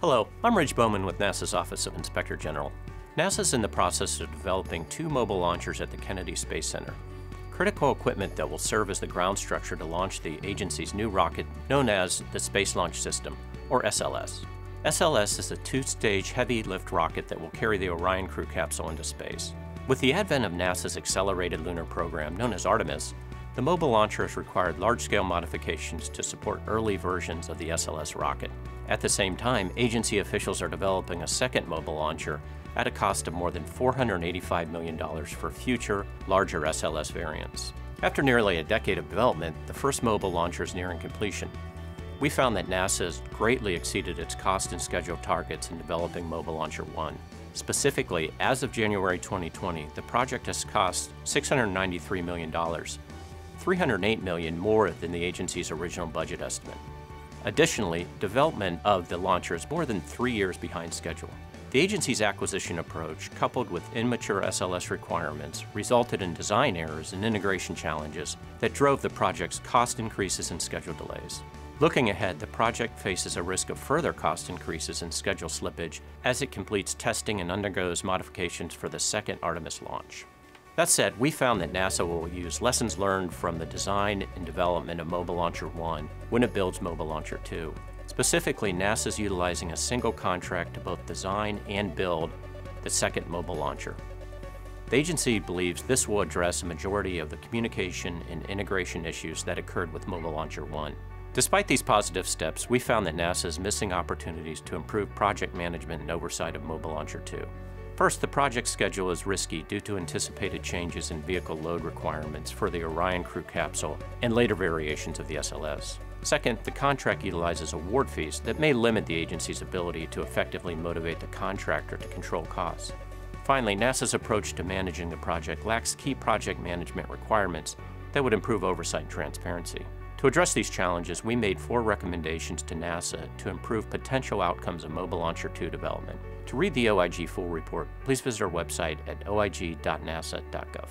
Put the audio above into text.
Hello, I'm Ridge Bowman with NASA's Office of Inspector General. NASA's in the process of developing two mobile launchers at the Kennedy Space Center. Critical equipment that will serve as the ground structure to launch the agency's new rocket known as the Space Launch System, or SLS. SLS is a two-stage heavy lift rocket that will carry the Orion crew capsule into space. With the advent of NASA's accelerated lunar program known as Artemis, the mobile launcher has required large-scale modifications to support early versions of the SLS rocket. At the same time, agency officials are developing a second mobile launcher at a cost of more than $485 million for future, larger SLS variants. After nearly a decade of development, the first mobile launcher is nearing completion. We found that NASA has greatly exceeded its cost and schedule targets in developing Mobile Launcher 1. Specifically, as of January 2020, the project has cost $693 million, 308 million more than the agency's original budget estimate. Additionally, development of the launcher is more than three years behind schedule. The agency's acquisition approach, coupled with immature SLS requirements, resulted in design errors and integration challenges that drove the project's cost increases and schedule delays. Looking ahead, the project faces a risk of further cost increases and schedule slippage as it completes testing and undergoes modifications for the second Artemis launch. That said, we found that NASA will use lessons learned from the design and development of Mobile Launcher 1 when it builds Mobile Launcher 2. Specifically, NASA is utilizing a single contract to both design and build the second mobile launcher. The agency believes this will address a majority of the communication and integration issues that occurred with Mobile Launcher 1. Despite these positive steps, we found that NASA is missing opportunities to improve project management and oversight of Mobile Launcher 2. First, the project schedule is risky due to anticipated changes in vehicle load requirements for the Orion crew capsule and later variations of the SLS. Second, the contract utilizes award fees that may limit the agency's ability to effectively motivate the contractor to control costs. Finally, NASA's approach to managing the project lacks key project management requirements that would improve oversight and transparency. To address these challenges, we made four recommendations to NASA to improve potential outcomes of Mobile Launcher 2 development. To read the OIG full report, please visit our website at oig.nasa.gov.